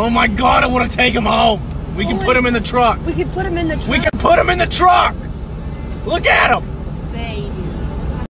Oh my God, I want to take him home. We can put him in the truck. We can put him in the truck. We can put him in the truck. Look at him.